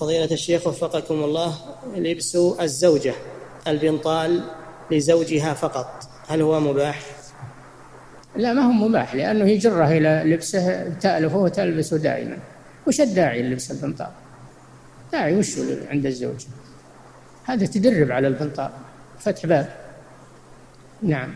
فضيلة الشيخ وفقكم الله لبس الزوجة البنطال لزوجها فقط هل هو مباح؟ لا ما هو مباح لأنه يجره إلى لبسه تألفه وتلبسه دائما وش الداعي للبس البنطال؟ داعي وش عند الزوج؟ هذا تدرب على البنطال فتح باب نعم